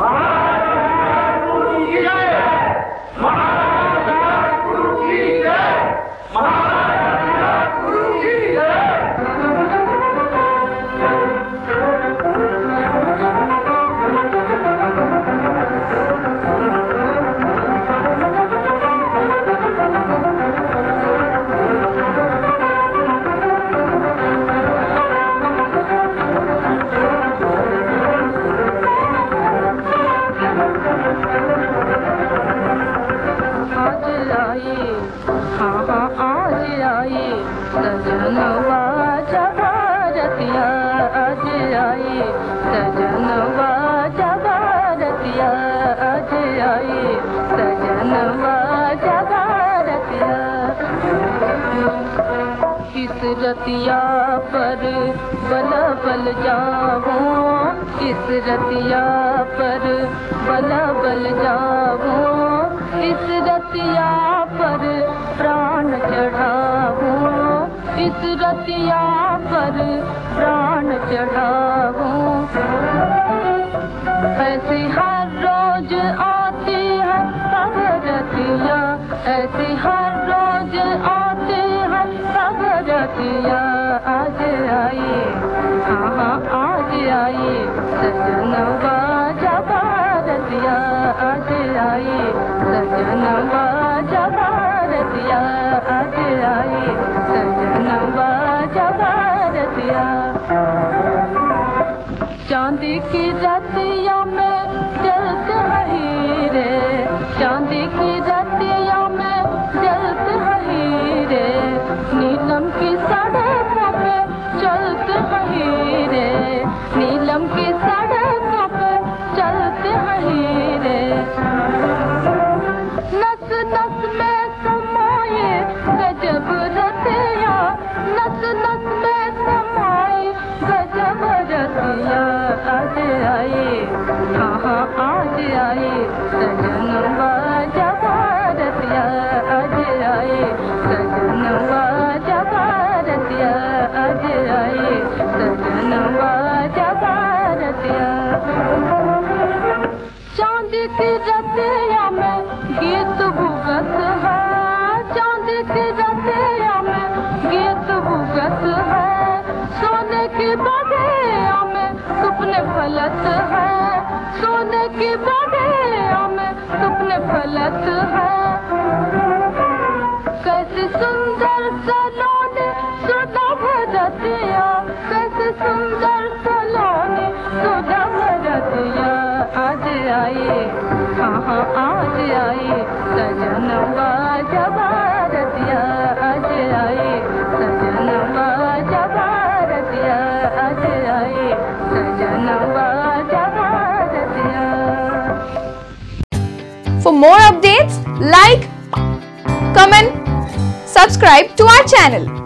Ah! हाँ आज आई सजनवा जबारतिया आज आई सजनवा जबारतिया आज आई सजनवा जबारतिया किस रतिया पर बल बल जाओ किस रतिया पर बल बल जाऊँ इस रतिया इस रतिया पर प्राण चढ़ाओ ऐसी हर रोज आती है सब रतिया। ऐसी हर रोज आती है सब रतिया। आज आई चांदी की रतिया में जलते हीरे चांदी की रतिया में जलते हीरे नीलम की सड़कों में चलते हैं हीरे आई हाँ हाँ आज आई सजनवा जबा रतिया आज आई सजनवा जबा रतिया आज आई सजनवा जबा रतिया चांदी की रतिया में गीत है। चांदी की में गीत है। सोने की बगिया में सपने फलत है। सोने की बगिया में सपने फलत है। कैसी सुंदर सलोनी सुधा भरतिया, कैसी सुंदर सलोनी सुधा भरतिया। आज आई हाँ हाँ आज आई सजनवा जबारतिया more updates, like, comment, subscribe to our channel.